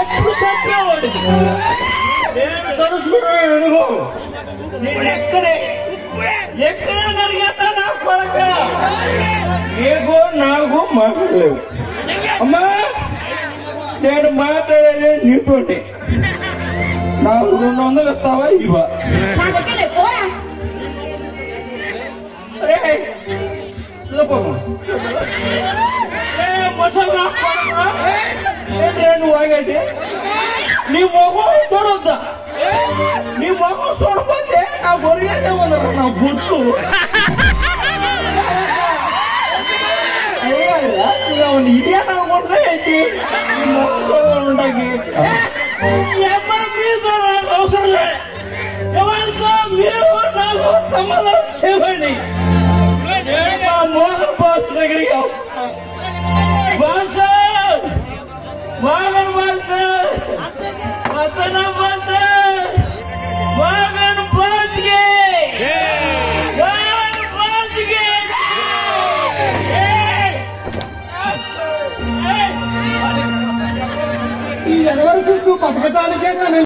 ఎప్పుడు చెప్పేవాడు నేను తరుచుకున్నాను నేను ఎక్కడే ఎక్కడ నరిగేస్తా నా కొరక నీకు నాకు మాట్లాడలేవు అమ్మా నేను మాట్లాడలేదు నీతోటి. రెండు వందలు ఇస్తావా ఇవా నా దగ్గర లేవు, పోరా రే లోపమ్మ. ఏ ముసలా కొడకా? ఏంట్రా నువ్వు ఆగేది నీ మొహం చూడొద్దా నీ మొహం చూడకపోతే నా గొరిగేదే ఉన్నారు నా బుట్టు అయ్యారా ఇదే అనుకుంటా ఏంటి నీ మొహం చూడాలి ఎవరితో మీరు నాకు సంబంధం చేయండి నేను మా మోహన్ బాస్ దగ్గరికి వస్తా. బాస్ మోహన్ బాస్ అతను బాస్ మోహన్ బాస్కి మోహన్ బాస్కి ఈ ఎదవరు చూస్తూ బతకటానికే నేను